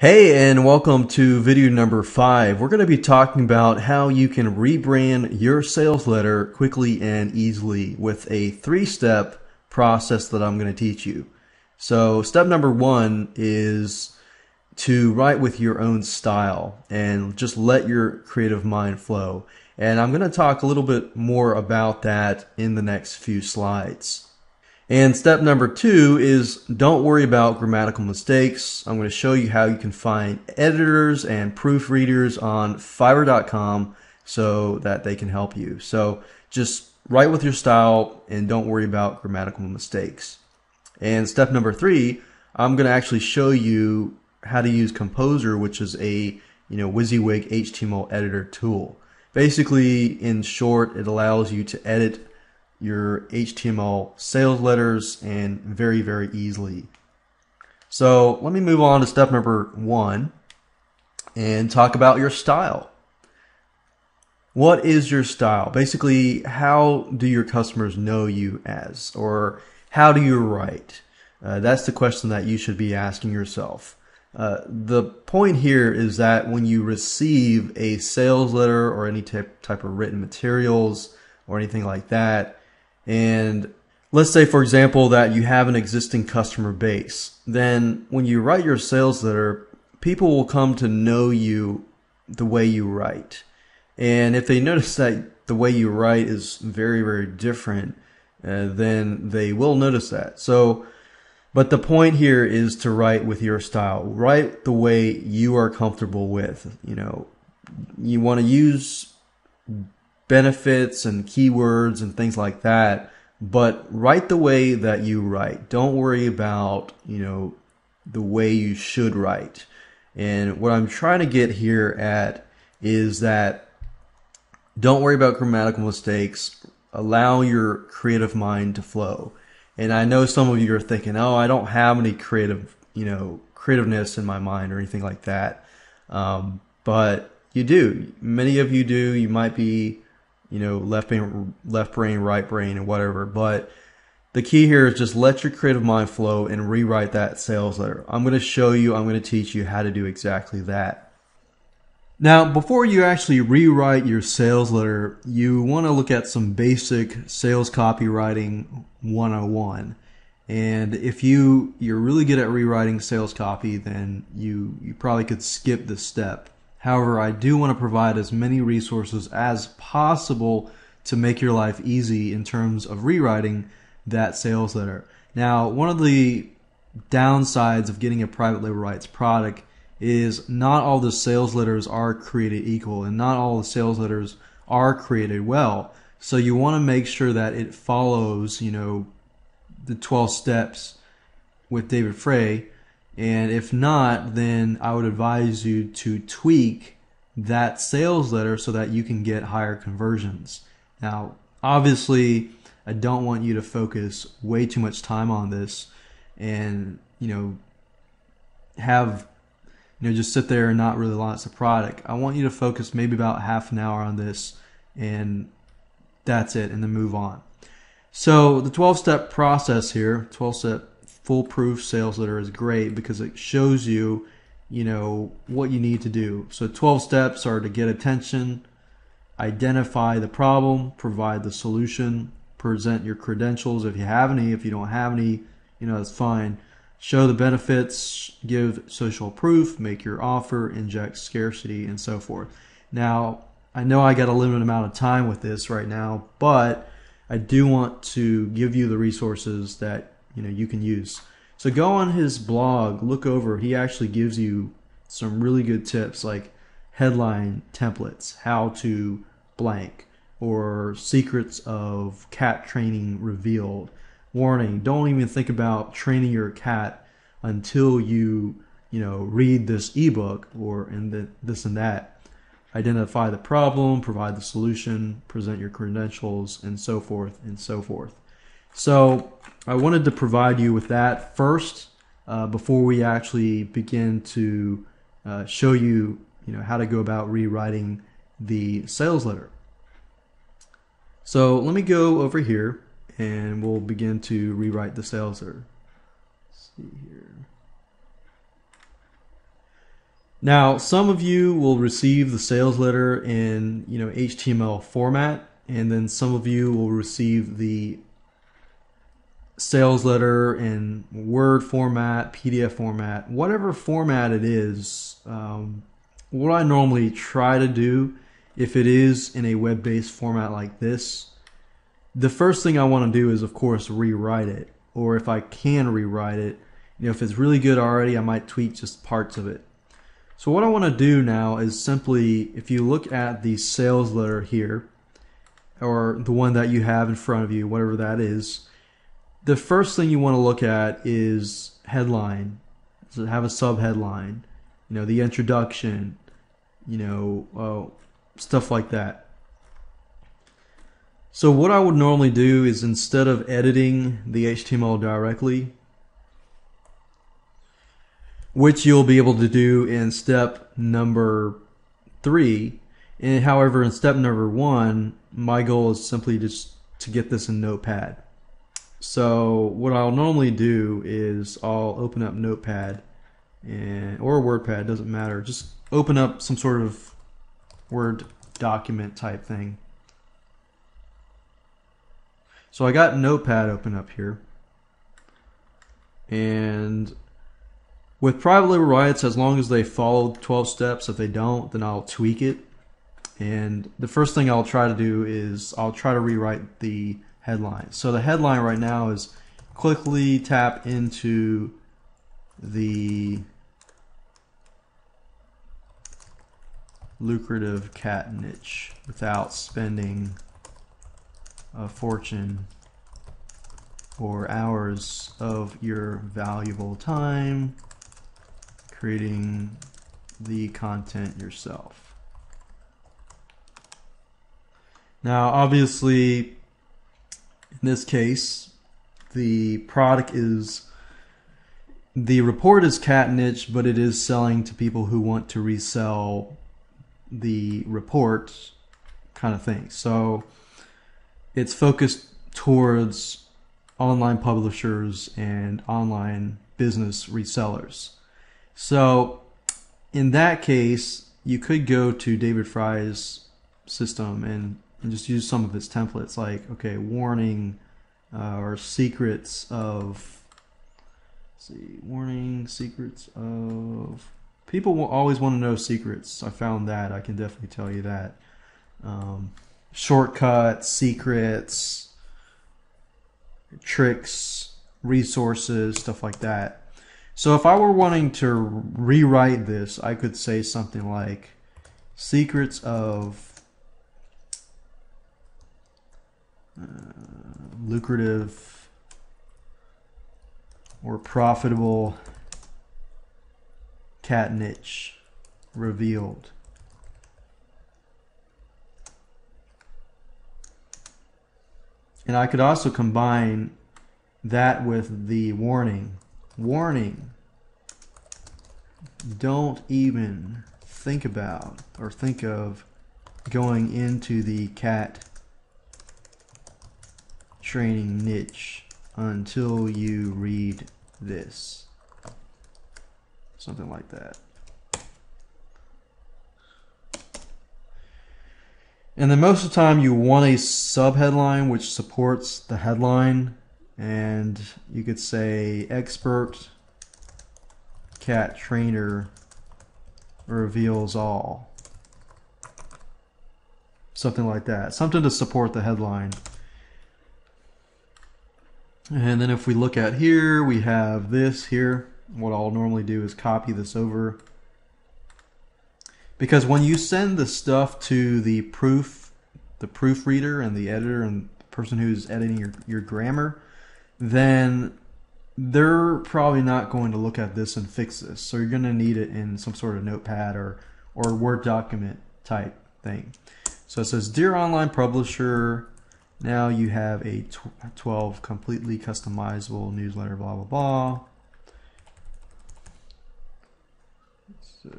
Hey, and welcome to video number five. We're going to be talking about how you can rebrand your sales letter quickly and easily with a three step process that I'm going to teach you. So, step number one is to write with your own style and just let your creative mind flow. And I'm going to talk a little bit more about that in the next few slides. And step number two is don't worry about grammatical mistakes. I'm going to show you how you can find editors and proofreaders on fiverr.com so that they can help you. So just write with your style and don't worry about grammatical mistakes. And step number three, I'm going to actually show you how to use KompoZer, which is a you know WYSIWYG HTML editor tool. Basically, in short, it allows you to edit your HTML sales letters and very, very easily. So let me move on to step number one and talk about your style. What is your style? Basically, how do your customers know you as, or how do you write? Uh, that's the question that you should be asking yourself. Uh, the point here is that when you receive a sales letter or any type, type of written materials or anything like that, and let's say, for example, that you have an existing customer base. Then when you write your sales letter, people will come to know you the way you write. And if they notice that the way you write is very, very different, uh, then they will notice that. So, but the point here is to write with your style. Write the way you are comfortable with. You know, you want to use benefits and keywords and things like that. But write the way that you write. Don't worry about, you know, the way you should write. And what I'm trying to get here at is that don't worry about grammatical mistakes. Allow your creative mind to flow. And I know some of you are thinking, oh, I don't have any creative, you know, creativeness in my mind or anything like that. Um, but you do. Many of you do. You might be you know, left brain, left brain, right brain, and whatever. But the key here is just let your creative mind flow and rewrite that sales letter. I'm going to show you, I'm going to teach you how to do exactly that. Now, before you actually rewrite your sales letter, you want to look at some basic sales copywriting 101. And if you you're really good at rewriting sales copy, then you you probably could skip this step. However, I do want to provide as many resources as possible to make your life easy in terms of rewriting that sales letter. Now, one of the downsides of getting a private label rights product is not all the sales letters are created equal and not all the sales letters are created well. So you want to make sure that it follows, you know, the 12 steps with David Frey and if not, then I would advise you to tweak that sales letter so that you can get higher conversions. Now, obviously, I don't want you to focus way too much time on this and, you know, have, you know, just sit there and not really launch the product. I want you to focus maybe about half an hour on this and that's it and then move on. So the 12 step process here, 12 step foolproof sales letter is great because it shows you, you know, what you need to do. So 12 steps are to get attention, identify the problem, provide the solution, present your credentials if you have any. If you don't have any, you know, that's fine. Show the benefits, give social proof, make your offer, inject scarcity, and so forth. Now, I know I got a limited amount of time with this right now, but I do want to give you the resources that you know you can use. So go on his blog, look over. He actually gives you some really good tips like headline templates, how to blank, or secrets of cat training revealed. Warning: Don't even think about training your cat until you you know read this ebook or in the, this and that. Identify the problem, provide the solution, present your credentials, and so forth and so forth. So I wanted to provide you with that first uh, before we actually begin to uh, show you, you know, how to go about rewriting the sales letter. So let me go over here and we'll begin to rewrite the sales letter. Let's see here. Now, some of you will receive the sales letter in, you know, HTML format, and then some of you will receive the sales letter in Word format, PDF format, whatever format it is. Um, what I normally try to do, if it is in a web-based format like this, the first thing I want to do is, of course, rewrite it. Or if I can rewrite it, you know, if it's really good already, I might tweak just parts of it. So what I want to do now is simply, if you look at the sales letter here, or the one that you have in front of you, whatever that is, the first thing you want to look at is headline. So have a sub headline, you know, the introduction, you know, uh, stuff like that. So what I would normally do is instead of editing the HTML directly, which you'll be able to do in step number three. And however, in step number one, my goal is simply just to get this in Notepad. So what I'll normally do is I'll open up Notepad and or WordPad, doesn't matter. Just open up some sort of Word document type thing. So I got Notepad open up here. And with private label rights, as long as they follow 12 steps, if they don't, then I'll tweak it. And the first thing I'll try to do is I'll try to rewrite the headline. So the headline right now is quickly tap into the lucrative cat niche without spending a fortune or hours of your valuable time creating the content yourself. Now, obviously, in this case, the product is the report is cat niche, but it is selling to people who want to resell the report kind of thing. So it's focused towards online publishers and online business resellers. So in that case, you could go to David Frey's system and, and just use some of its templates like, okay, warning uh, or secrets of, see, warning, secrets of, people will always want to know secrets. I found that. I can definitely tell you that. Um, shortcuts, secrets, tricks, resources, stuff like that. So if I were wanting to rewrite this, I could say something like secrets of uh, lucrative or profitable cat niche revealed. And I could also combine that with the warning Warning. Don't even think about or think of going into the cat training niche until you read this. Something like that. And then most of the time you want a subheadline which supports the headline and you could say expert cat trainer reveals all something like that something to support the headline and then if we look at here we have this here what I'll normally do is copy this over because when you send the stuff to the proof the proofreader and the editor and the person who's editing your, your grammar then they're probably not going to look at this and fix this. So you're going to need it in some sort of notepad or, or Word document type thing. So it says, Dear online publisher, now you have a 12 completely customizable newsletter, blah, blah, blah. So,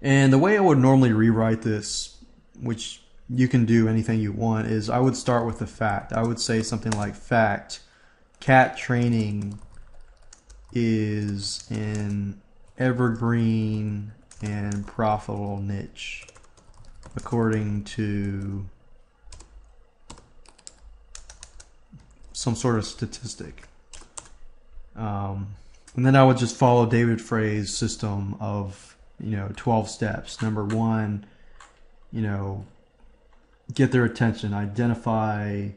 and the way I would normally rewrite this, which you can do anything you want is I would start with the fact. I would say something like fact cat training is an evergreen and profitable niche according to some sort of statistic. Um, and then I would just follow David Frey's system of, you know, 12 steps. Number one, you know, get their attention, identify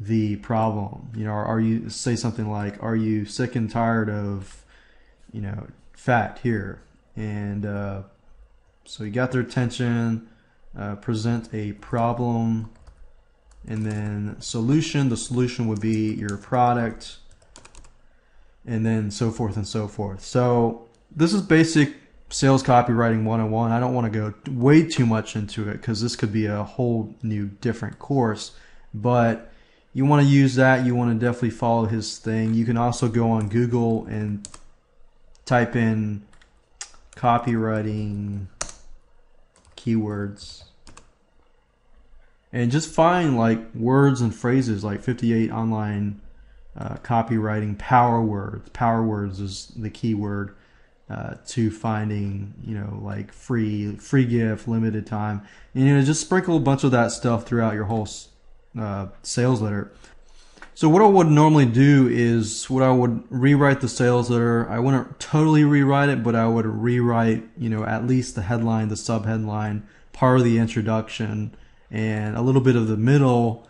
the problem. You know, are you say something like, "Are you sick and tired of, you know, fact here?" And uh, so you got their attention. Uh, present a problem, and then solution. The solution would be your product, and then so forth and so forth. So this is basic sales copywriting 101. I don't want to go way too much into it because this could be a whole new different course, but you want to use that. You want to definitely follow his thing. You can also go on Google and type in copywriting keywords and just find like words and phrases like 58 online uh, copywriting power words. Power words is the keyword uh, to finding you know like free free gift, limited time, and you know just sprinkle a bunch of that stuff throughout your whole uh, sales letter. So what I would normally do is what I would rewrite the sales letter. I wouldn't totally rewrite it, but I would rewrite you know at least the headline, the subheadline, part of the introduction, and a little bit of the middle,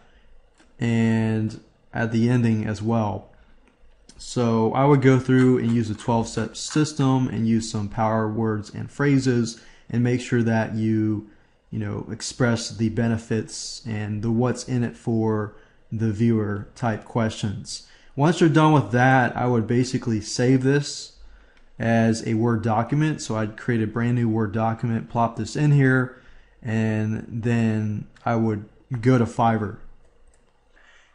and at the ending as well. So I would go through and use a 12 step system and use some power words and phrases and make sure that you, you know, express the benefits and the what's in it for the viewer type questions. Once you're done with that, I would basically save this as a Word document. So I'd create a brand new Word document, plop this in here, and then I would go to Fiverr.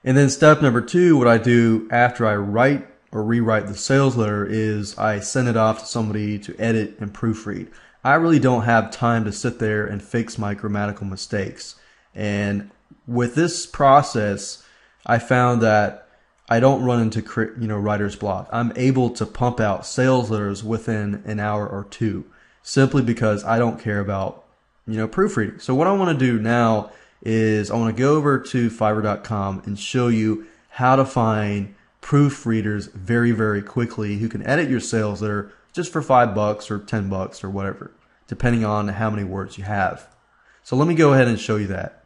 And then step number two, what I do after I write or rewrite the sales letter is I send it off to somebody to edit and proofread. I really don't have time to sit there and fix my grammatical mistakes. And with this process, I found that I don't run into you know writer's block. I'm able to pump out sales letters within an hour or two simply because I don't care about you know proofreading. So what I want to do now is I want to go over to fiverr.com and show you how to find proofreaders very, very quickly who can edit your sales letter just for five bucks or 10 bucks or whatever, depending on how many words you have. So let me go ahead and show you that.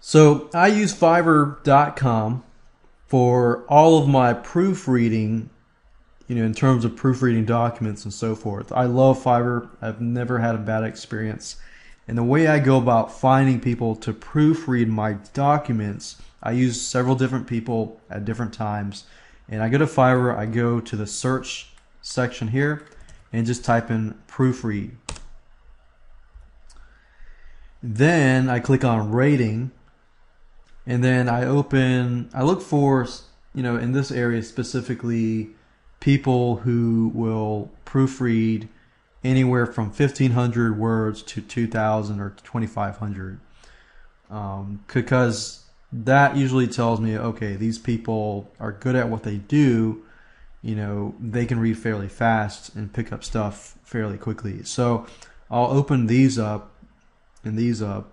So I use fiverr.com for all of my proofreading, you know, in terms of proofreading documents and so forth. I love Fiverr. I've never had a bad experience. And the way I go about finding people to proofread my documents I use several different people at different times. And I go to Fiverr, I go to the search section here and just type in proofread. Then I click on rating and then I open, I look for, you know, in this area specifically, people who will proofread anywhere from 1500 words to 2000 or 2500 um, because that usually tells me, okay, these people are good at what they do. You know, they can read fairly fast and pick up stuff fairly quickly. So I'll open these up and these up,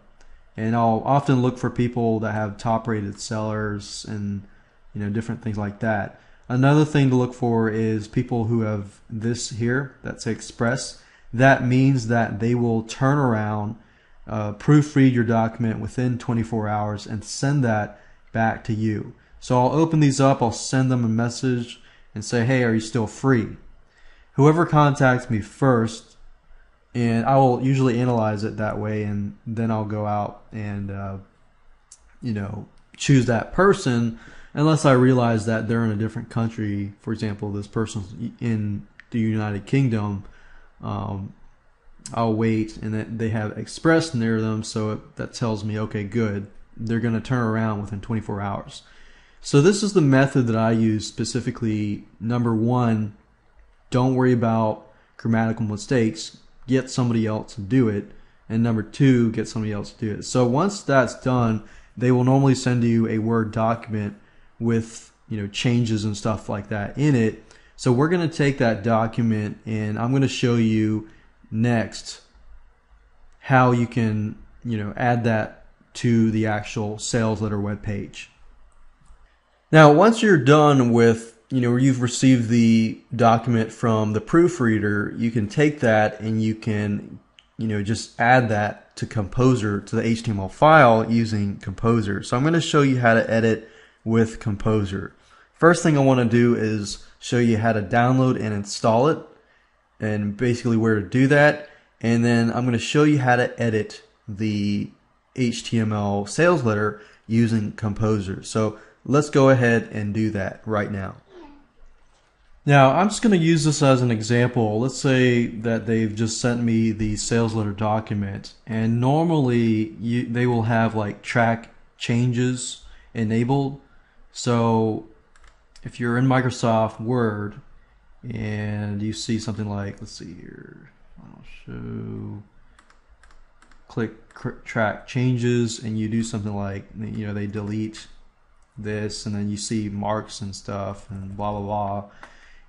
and I'll often look for people that have top rated sellers and, you know, different things like that. Another thing to look for is people who have this here that's express. That means that they will turn around uh, proofread your document within 24 hours and send that back to you. So I'll open these up, I'll send them a message and say, hey, are you still free? Whoever contacts me first, and I will usually analyze it that way, and then I'll go out and, uh, you know, choose that person unless I realize that they're in a different country. For example, this person's in the United Kingdom. Um, I'll wait, and that they have express near them, so it, that tells me, okay, good. They're going to turn around within 24 hours. So this is the method that I use specifically. Number one, don't worry about grammatical mistakes. Get somebody else to do it. And number two, get somebody else to do it. So once that's done, they will normally send you a Word document with you know changes and stuff like that in it So we're going to take that document and I'm going to show you next how you can, you know, add that to the actual sales letter web page. Now, once you're done with, you know, you've received the document from the proofreader, you can take that and you can, you know, just add that to KompoZer to the HTML file using KompoZer. So I'm going to show you how to edit with KompoZer. First thing I want to do is show you how to download and install it and basically where to do that. And then I'm going to show you how to edit the HTML sales letter using KompoZer. So let's go ahead and do that right now. Now, I'm just going to use this as an example. Let's say that they've just sent me the sales letter document, and normally you, they will have like track changes enabled. So if you're in Microsoft Word and you see something like, let's see here, I'll show, click track changes and you do something like, you know, they delete this and then you see marks and stuff and blah, blah, blah.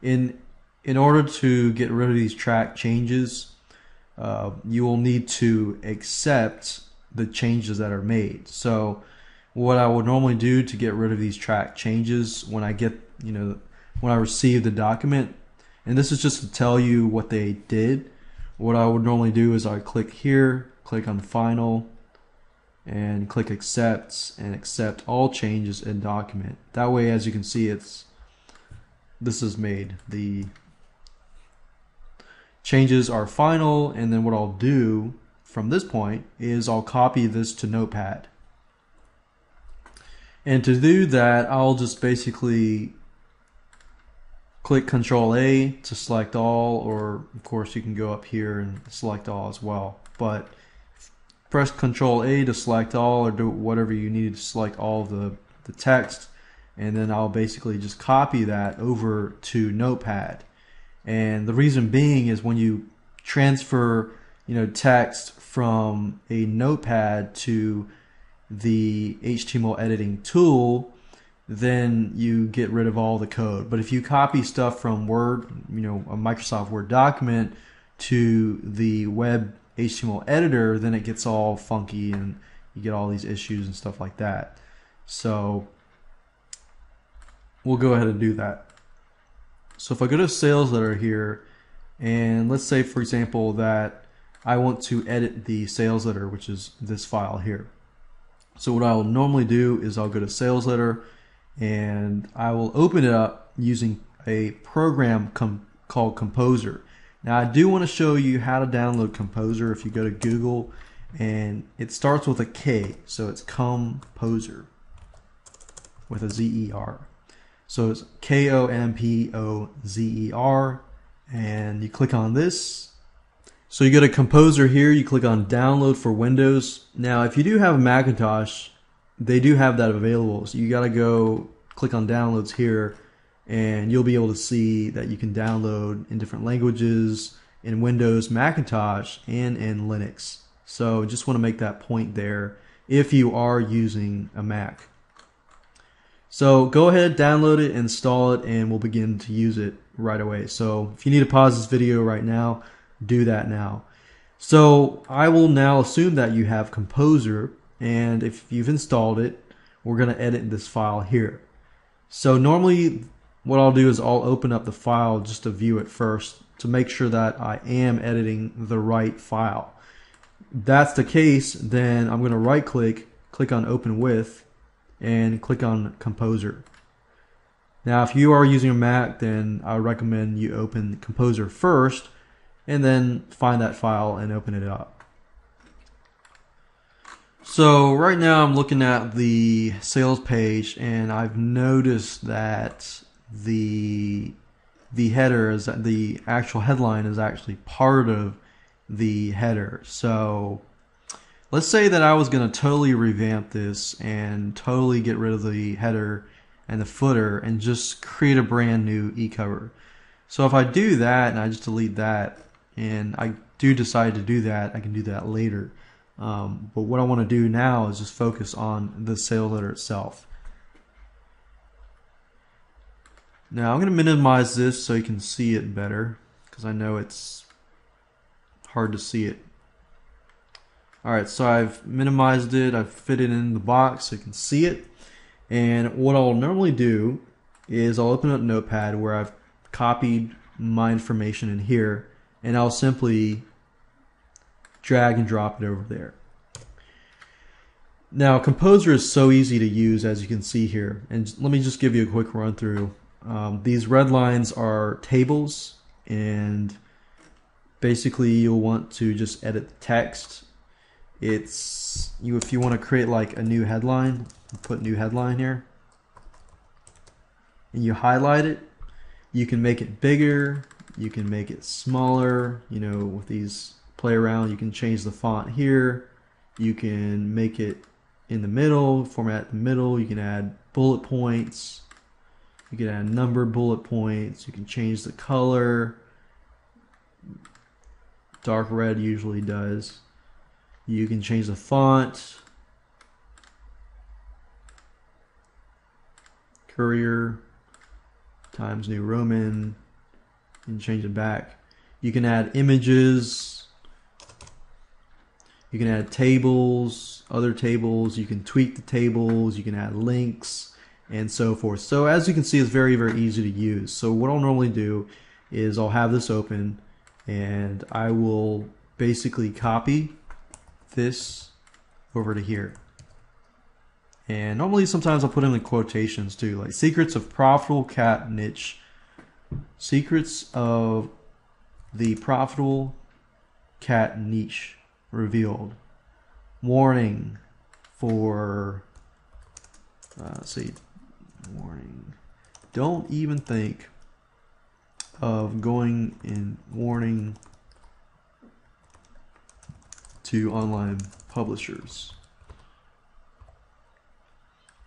In, in order to get rid of these track changes, uh, you will need to accept the changes that are made. So what I would normally do to get rid of these track changes when I get, you know, when I receive the document, and this is just to tell you what they did. What I would normally do is I click here, click on final, and click accept and accept all changes in document. That way, as you can see, it's this is made. The changes are final, and then what I'll do from this point is I'll copy this to Notepad. And to do that, I'll just basically click Control A to select all, or of course you can go up here and select all as well. But press Control A to select all or do whatever you need to select all the, the text. And then I'll basically just copy that over to Notepad. And the reason being is when you transfer, you know, text from a Notepad to the HTML editing tool, then you get rid of all the code. But if you copy stuff from Word, you know, a Microsoft Word document to the web HTML editor, then it gets all funky and you get all these issues and stuff like that. So we'll go ahead and do that. So if I go to sales letter here, and let's say, for example, that I want to edit the sales letter, which is this file here. So what I'll normally do is I'll go to sales letter and I will open it up using a program com called KompoZer. Now I do want to show you how to download KompoZer if you go to Google and it starts with a K so it's KompoZer with a Z-E-R. So it's K-O-M-P-O-Z-E-R and you click on this so you go to KompoZer here, you click on Download for Windows. Now, if you do have a Macintosh, they do have that available. So you got to go click on Downloads here, and you'll be able to see that you can download in different languages in Windows, Macintosh, and in Linux. So just want to make that point there if you are using a Mac. So go ahead, download it, install it, and we'll begin to use it right away. So if you need to pause this video right now, do that now. So I will now assume that you have KompoZer and if you've installed it, we're going to edit this file here. So normally what I'll do is I'll open up the file just to view it first to make sure that I am editing the right file. That's the case, then I'm going to right click, click on open with, and click on KompoZer. Now if you are using a Mac, then I recommend you open KompoZer first and then find that file and open it up. So right now I'm looking at the sales page and I've noticed that the the header is the actual headline is actually part of the header. So let's say that I was going to totally revamp this and totally get rid of the header and the footer and just create a brand new e-cover. So if I do that and I just delete that, and I do decide to do that, I can do that later. Um, but what I want to do now is just focus on the sales letter itself. Now I'm going to minimize this so you can see it better because I know it's hard to see it. Alright, so I've minimized it, I've fit it in the box so you can see it. And what I'll normally do is I'll open up Notepad where I've copied my information in here and I'll simply drag and drop it over there. Now, KompoZer is so easy to use as you can see here. And let me just give you a quick run through. Um, these red lines are tables and basically you'll want to just edit the text. It's you if you want to create like a new headline, put new headline here. And you highlight it. You can make it bigger, you can make it smaller, you know, with these play around, you can change the font here. You can make it in the middle, format the middle. You can add bullet points. You can add number bullet points. You can change the color. Dark red usually does. You can change the font. Courier Times New Roman and change it back. You can add images you can add tables, other tables, you can tweak the tables, you can add links, and so forth. So as you can see, it's very, very easy to use. So what I'll normally do is I'll have this open and I will basically copy this over to here. And normally sometimes I'll put in the quotations too, like secrets of profitable cat niche, secrets of the profitable cat niche revealed. Warning for, uh, see, warning. Don't even think of going in warning to online publishers.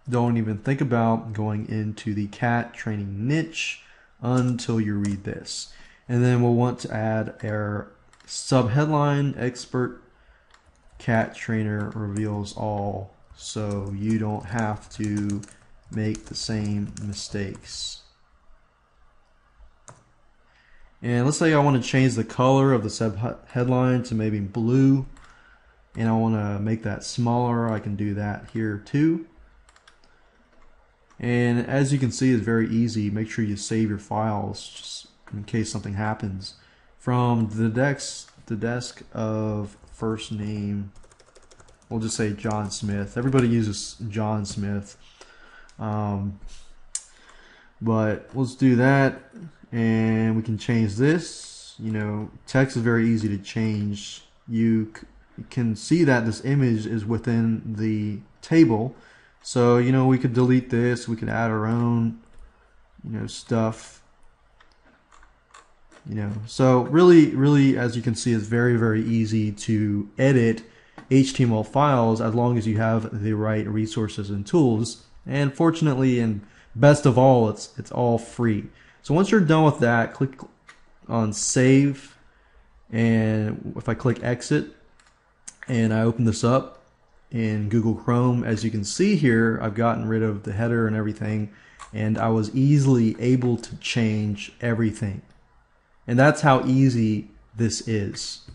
Don't even think about going into the cat training niche until you read this. And then we'll want to add our subheadline expert cat trainer reveals all so you don't have to make the same mistakes. And let's say I want to change the color of the sub headline to maybe blue and I want to make that smaller. I can do that here too. And as you can see, it's very easy. Make sure you save your files just in case something happens. From the desk, the desk of first name, we'll just say John Smith. Everybody uses John Smith. Um, but let's do that and we can change this. You know, text is very easy to change. You can see that this image is within the table. So, you know, we could delete this. We could add our own, you know, stuff. You know so really really as you can see it's very very easy to edit HTML files as long as you have the right resources and tools. And fortunately and best of all it's it's all free. So once you're done with that click on save. And if I click exit and I open this up in Google Chrome as you can see here I've gotten rid of the header and everything and I was easily able to change everything and that's how easy this is.